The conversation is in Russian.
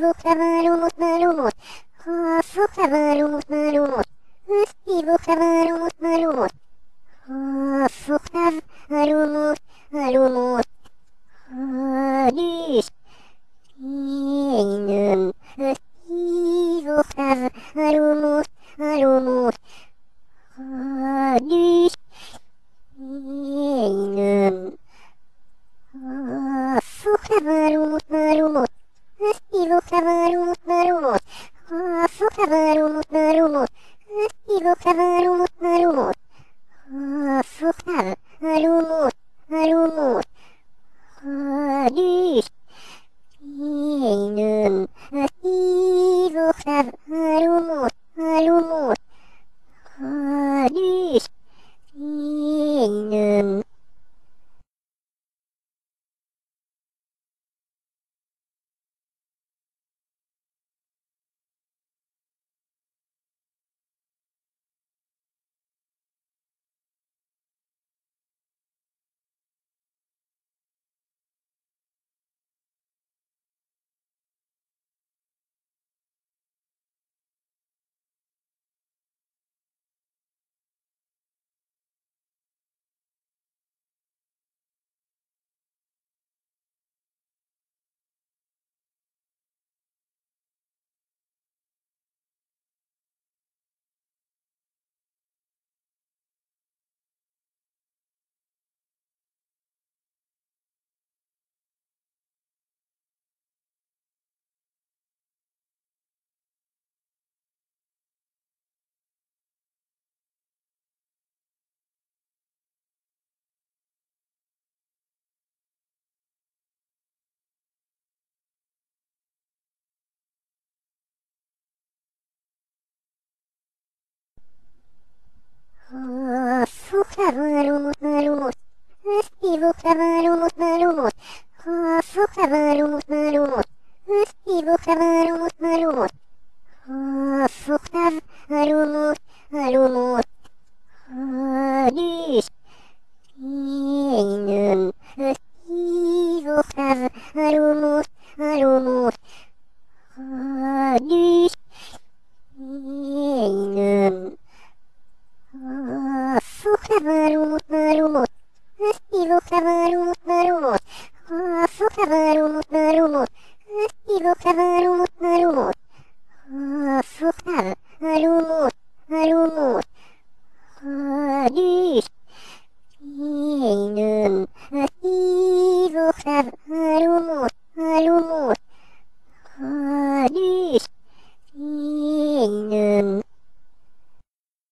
Астивуха валют налет. Асуха валют налет. Астивуха валют налет. Salut Fukta valumut valumut. Ivokta valumut valumut. Fukta valumut valumut. Ivokta valumut valumut. Fukta valumut valumut. Favarút, marumot. Azt hívok favarút, marumot. A favarút, marumot. Azt hívok favarút,